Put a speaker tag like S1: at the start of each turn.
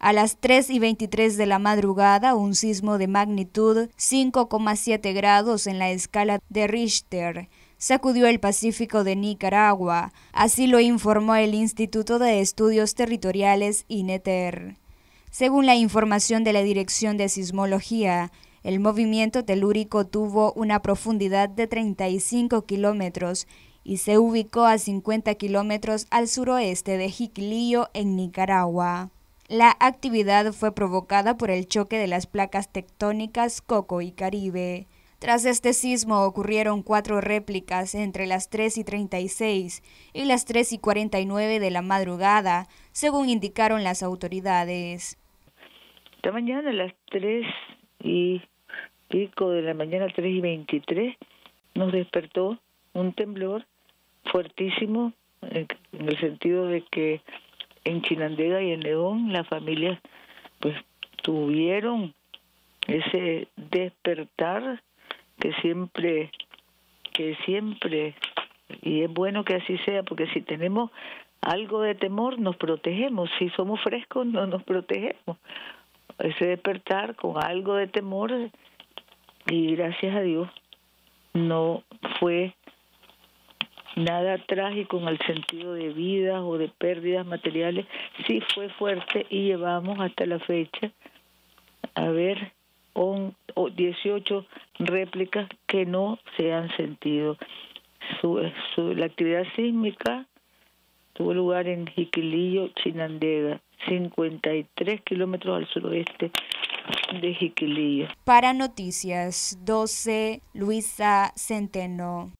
S1: A las 3 y 23 de la madrugada, un sismo de magnitud 5,7 grados en la escala de Richter sacudió el Pacífico de Nicaragua, así lo informó el Instituto de Estudios Territoriales INETER. Según la información de la Dirección de Sismología, el movimiento telúrico tuvo una profundidad de 35 kilómetros y se ubicó a 50 kilómetros al suroeste de Jiquilillo, en Nicaragua. La actividad fue provocada por el choque de las placas tectónicas Coco y Caribe. Tras este sismo ocurrieron cuatro réplicas entre las 3 y 36 y las 3 y 49 de la madrugada, según indicaron las autoridades.
S2: Esta mañana a las 3 y pico de la mañana, 3 y 23, nos despertó un temblor fuertísimo en el sentido de que en Chinandega y en León las familias pues tuvieron ese despertar que siempre que siempre y es bueno que así sea porque si tenemos algo de temor nos protegemos. Si somos frescos no nos protegemos. Ese despertar con algo de temor y gracias a Dios no fue nada trágico en el sentido de vidas o de pérdidas materiales, sí fue fuerte y llevamos hasta la fecha a ver 18 réplicas que no se han sentido. Su, la actividad sísmica tuvo lugar en Jiquilillo, Chinandega, 53 kilómetros al suroeste de Jiquilillo.
S1: Para Noticias 12, Luisa Centeno.